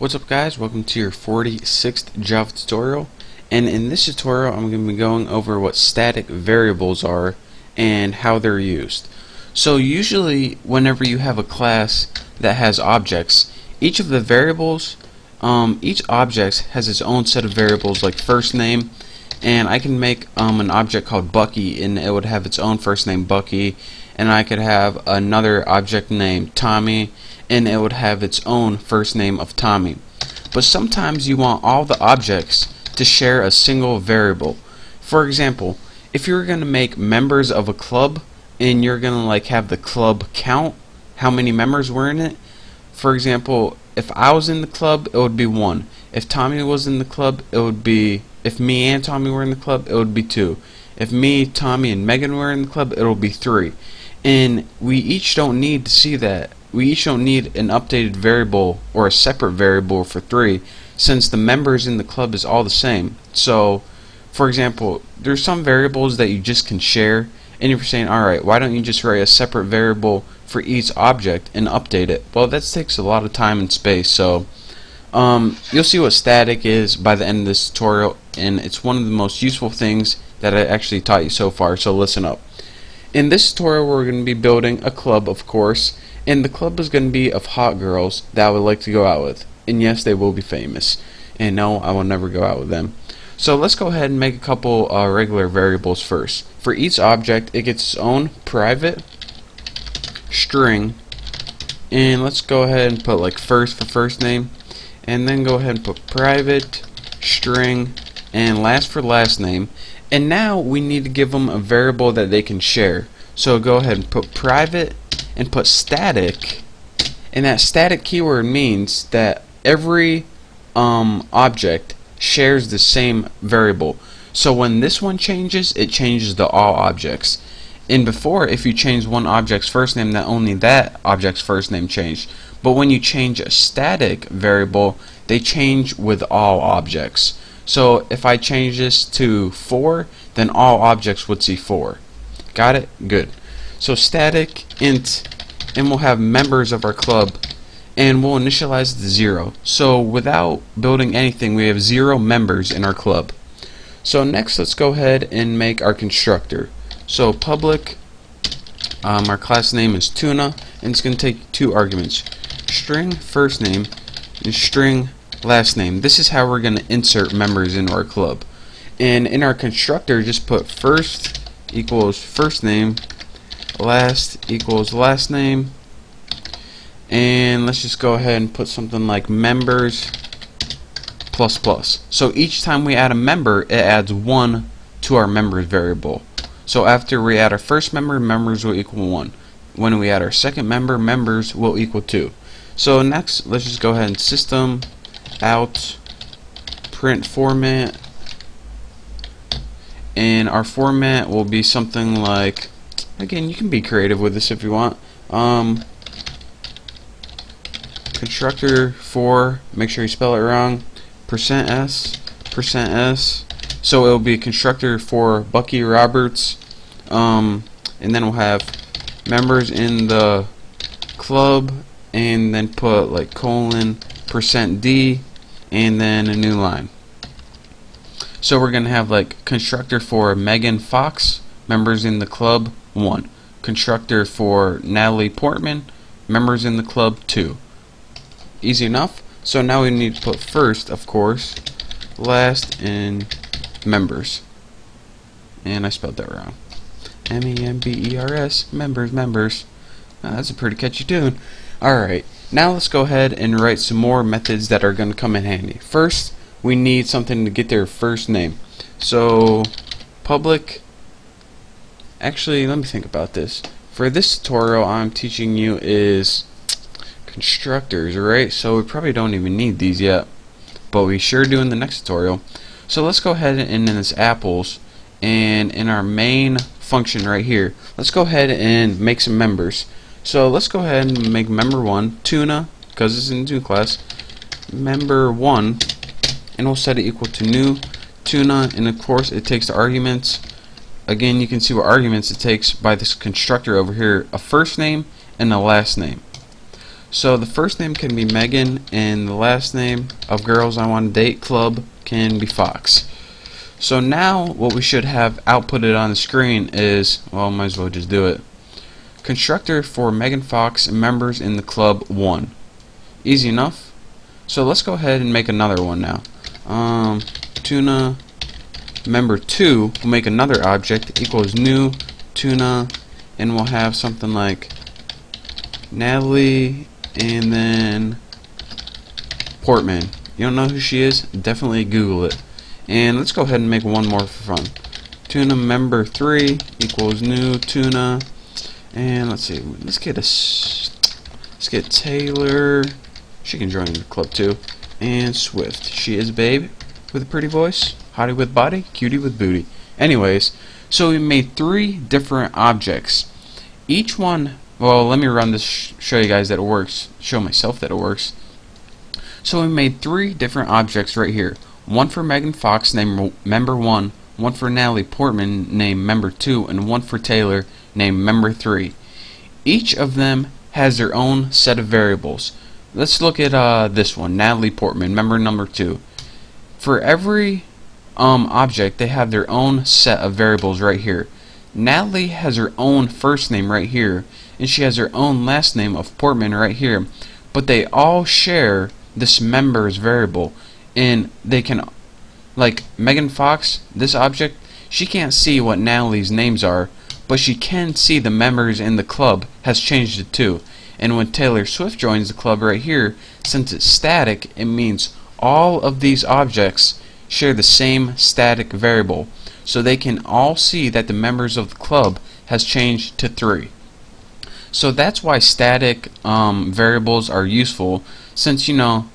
What's up guys, welcome to your 46th Java tutorial. And in this tutorial I'm going to be going over what static variables are and how they're used. So usually whenever you have a class that has objects, each of the variables, um, each object has its own set of variables like first name. And I can make um, an object called Bucky and it would have its own first name Bucky. And I could have another object named Tommy and it would have its own first name of Tommy. But sometimes you want all the objects to share a single variable. For example, if you're going to make members of a club and you're going to like have the club count how many members were in it, for example, if I was in the club, it would be 1. If Tommy was in the club, it would be if me and Tommy were in the club, it would be 2. If me, Tommy, and Megan were in the club, it would be 3. And we each don't need to see that we each don't need an updated variable or a separate variable for 3 since the members in the club is all the same. So, for example, there's some variables that you just can share and you're saying, alright, why don't you just write a separate variable for each object and update it? Well, that takes a lot of time and space, so um, you'll see what static is by the end of this tutorial, and it's one of the most useful things that I actually taught you so far, so listen up. In this tutorial, we're going to be building a club, of course, and the club is going to be of hot girls that I would like to go out with. And yes, they will be famous. And no, I will never go out with them. So let's go ahead and make a couple uh, regular variables first. For each object, it gets its own private string. And let's go ahead and put like first for first name. And then go ahead and put private string and last for last name. And now we need to give them a variable that they can share. So go ahead and put private and put static and that static keyword means that every um, object shares the same variable. So when this one changes it changes the all objects. And before if you change one object's first name that only that object's first name changed. But when you change a static variable they change with all objects. So if I change this to 4 then all objects would see 4 got it? good. So static int and we'll have members of our club and we'll initialize the zero. So without building anything we have zero members in our club. So next let's go ahead and make our constructor. So public um, our class name is tuna and it's going to take two arguments string first name and string last name. This is how we're going to insert members into our club. And in our constructor just put first equals first name last equals last name. And let's just go ahead and put something like members plus plus. So each time we add a member it adds one to our members variable. So after we add our first member members will equal one. When we add our second member members will equal two. So next let's just go ahead and system out print format. And our format will be something like Again, you can be creative with this if you want. Um, constructor for, make sure you spell it wrong, percent %s, percent %s. So it'll be constructor for Bucky Roberts. Um, and then we'll have members in the club and then put like colon percent %d and then a new line. So we're going to have like constructor for Megan Fox, members in the club, 1. Constructor for Natalie Portman, members in the club, 2. Easy enough. So now we need to put first, of course, last, and members. And I spelled that wrong. M-E-M-B-E-R-S, members, members. That's a pretty catchy tune. Alright, now let's go ahead and write some more methods that are going to come in handy. First, we need something to get their first name. So, public Actually, let me think about this. For this tutorial, I'm teaching you is constructors, right? So we probably don't even need these yet, but we sure do in the next tutorial. So let's go ahead and in this apples, and in our main function right here, let's go ahead and make some members. So let's go ahead and make member one tuna because it's in tuna class. Member one, and we'll set it equal to new tuna, and of course it takes the arguments again you can see what arguments it takes by this constructor over here a first name and a last name So the first name can be Megan, and the last name of girls I want to date club can be Fox. So now what we should have outputted on the screen is, well, might as well just do it. Constructor for Megan Fox members in the club 1. Easy enough. So let's go ahead and make another one now. Um, tuna member 2 will make another object equals new tuna and we'll have something like Natalie and then Portman. You don't know who she is? Definitely Google it. And let's go ahead and make one more for fun. Tuna member 3 equals new tuna. And let's see, let's get a let's get Taylor. She can join the club too. And Swift. She is a babe with a pretty voice, hottie with body, cutie with booty. Anyways, so we made three different objects. Each one well, let me run this, sh show you guys that it works, show myself that it works. So we made three different objects right here. One for Megan Fox named Member 1, one for Natalie Portman named Member 2, and one for Taylor named Member 3. Each of them has their own set of variables. Let's look at uh, this one, Natalie Portman, member number 2. For every um, object, they have their own set of variables right here. Natalie has her own first name right here, and she has her own last name of Portman right here. But they all share this members variable, and they can, like Megan Fox, this object, she can't see what Natalie's names are, but she can see the members in the club has changed it too. And when Taylor Swift joins the club right here, since it's static, it means all of these objects share the same static variable so they can all see that the members of the club has changed to 3. So that's why static um, variables are useful since you know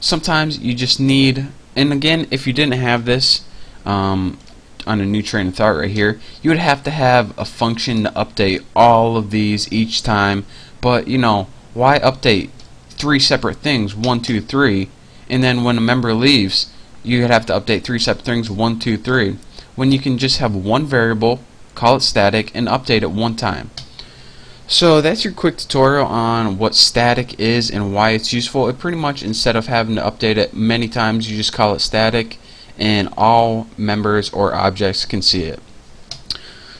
sometimes you just need and again if you didn't have this um, on a new train of thought right here you would have to have a function to update all of these each time but you know why update three separate things one two three and then when a member leaves you would have to update three separate things one two three when you can just have one variable, call it static, and update it one time. So that's your quick tutorial on what static is and why it's useful. It pretty much, instead of having to update it many times, you just call it static and all members or objects can see it.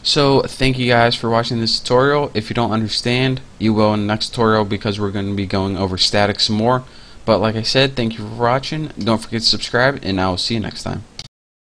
So thank you guys for watching this tutorial. If you don't understand, you will in the next tutorial because we're going to be going over static some more. But like I said, thank you for watching. Don't forget to subscribe and I will see you next time.